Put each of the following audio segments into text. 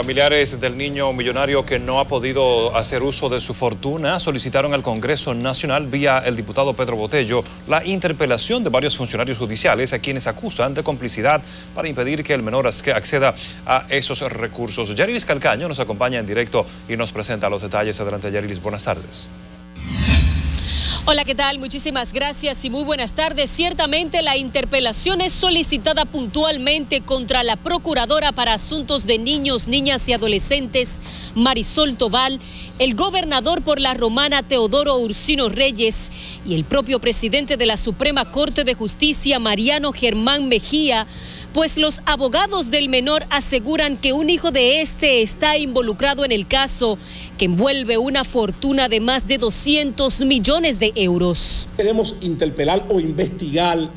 Familiares del niño millonario que no ha podido hacer uso de su fortuna solicitaron al Congreso Nacional vía el diputado Pedro Botello la interpelación de varios funcionarios judiciales a quienes acusan de complicidad para impedir que el menor acceda a esos recursos. Yarilis Calcaño nos acompaña en directo y nos presenta los detalles. Adelante Yarilis, buenas tardes. Hola, ¿qué tal? Muchísimas gracias y muy buenas tardes. Ciertamente la interpelación es solicitada puntualmente contra la Procuradora para Asuntos de Niños, Niñas y Adolescentes, Marisol Tobal, el gobernador por la romana Teodoro Ursino Reyes y el propio presidente de la Suprema Corte de Justicia, Mariano Germán Mejía, pues los abogados del menor aseguran que un hijo de este está involucrado en el caso que envuelve una fortuna de más de 200 millones de euros. Queremos interpelar o investigar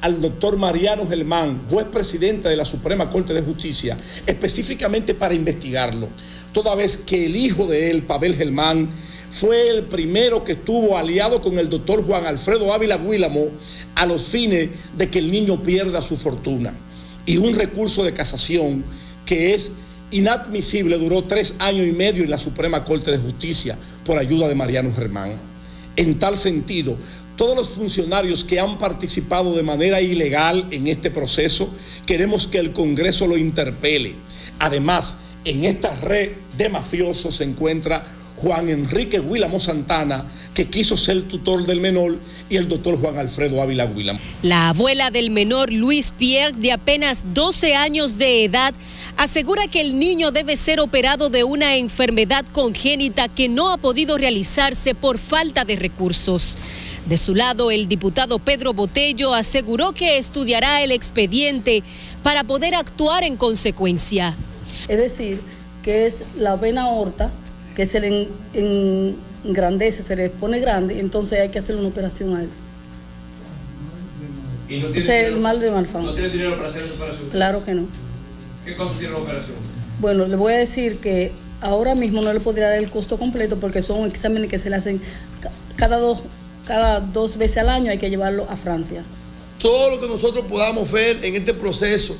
al doctor Mariano Germán, juez presidente de la Suprema Corte de Justicia, específicamente para investigarlo, toda vez que el hijo de él, Pavel Germán, fue el primero que estuvo aliado con el doctor Juan Alfredo Ávila Guílamo a los fines de que el niño pierda su fortuna y un recurso de casación que es inadmisible, duró tres años y medio en la Suprema Corte de Justicia por ayuda de Mariano Germán. En tal sentido, todos los funcionarios que han participado de manera ilegal en este proceso, queremos que el Congreso lo interpele. Además, en esta red de mafiosos se encuentra Juan Enrique Huílamo Santana, que quiso ser tutor del menor, y el doctor Juan Alfredo Ávila Huílamo. La abuela del menor, Luis Pierre, de apenas 12 años de edad, asegura que el niño debe ser operado de una enfermedad congénita que no ha podido realizarse por falta de recursos. De su lado, el diputado Pedro Botello aseguró que estudiará el expediente para poder actuar en consecuencia. Es decir, que es la vena aorta que se le engrandece, se le pone grande, entonces hay que hacer una operación a él. ¿Y no tiene el mal de Malfam. ¿No tiene dinero para hacer esa operación? Claro que no. ¿Qué costo tiene la operación? Bueno, le voy a decir que ahora mismo no le podría dar el costo completo porque son exámenes que se le hacen cada dos, cada dos veces al año, hay que llevarlo a Francia. Todo lo que nosotros podamos ver en este proceso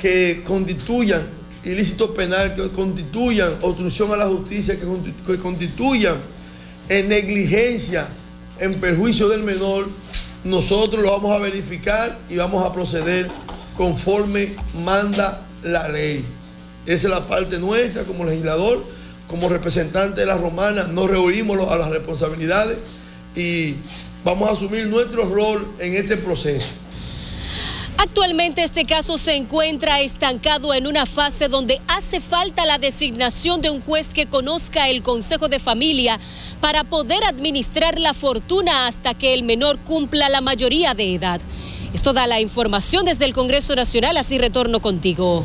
que constituyan ilícitos penales que constituyan obstrucción a la justicia, que constituyan en negligencia, en perjuicio del menor, nosotros lo vamos a verificar y vamos a proceder conforme manda la ley. Esa es la parte nuestra como legislador, como representante de la romana, nos reunimos a las responsabilidades y vamos a asumir nuestro rol en este proceso. Actualmente este caso se encuentra estancado en una fase donde hace falta la designación de un juez que conozca el Consejo de Familia para poder administrar la fortuna hasta que el menor cumpla la mayoría de edad. Esto da la información desde el Congreso Nacional, así retorno contigo.